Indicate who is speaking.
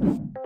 Speaker 1: you